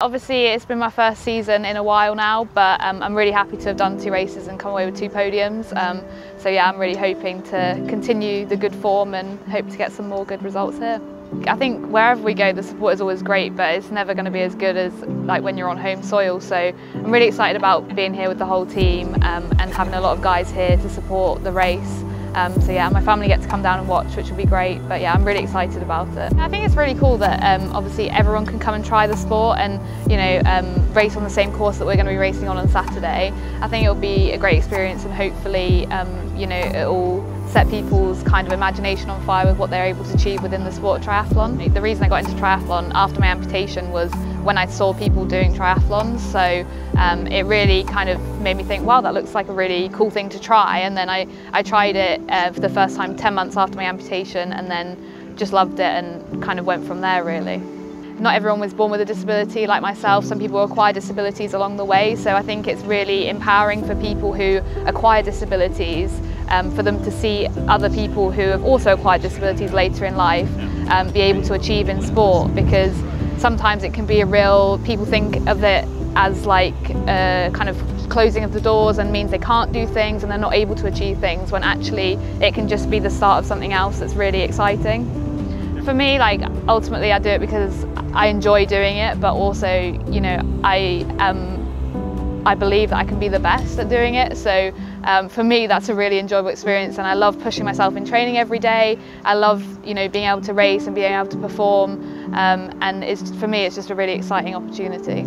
Obviously it's been my first season in a while now but um, I'm really happy to have done two races and come away with two podiums um, so yeah I'm really hoping to continue the good form and hope to get some more good results here. I think wherever we go the support is always great but it's never going to be as good as like when you're on home soil so I'm really excited about being here with the whole team um, and having a lot of guys here to support the race. Um, so yeah, my family get to come down and watch, which will be great. But yeah, I'm really excited about it. I think it's really cool that um, obviously everyone can come and try the sport and you know um, race on the same course that we're going to be racing on on Saturday. I think it'll be a great experience and hopefully um, you know it'll set people's kind of imagination on fire with what they're able to achieve within the sport of triathlon. The reason I got into triathlon after my amputation was when I saw people doing triathlons so um, it really kind of made me think wow that looks like a really cool thing to try and then I, I tried it uh, for the first time 10 months after my amputation and then just loved it and kind of went from there really. Not everyone was born with a disability like myself, some people acquire disabilities along the way so I think it's really empowering for people who acquire disabilities um, for them to see other people who have also acquired disabilities later in life um, be able to achieve in sport because sometimes it can be a real, people think of it as like a kind of closing of the doors and means they can't do things and they're not able to achieve things when actually it can just be the start of something else that's really exciting. For me, like ultimately I do it because I enjoy doing it, but also, you know, I um, I believe that I can be the best at doing it. So um, for me, that's a really enjoyable experience and I love pushing myself in training every day. I love, you know, being able to race and being able to perform. Um, and it's, for me, it's just a really exciting opportunity.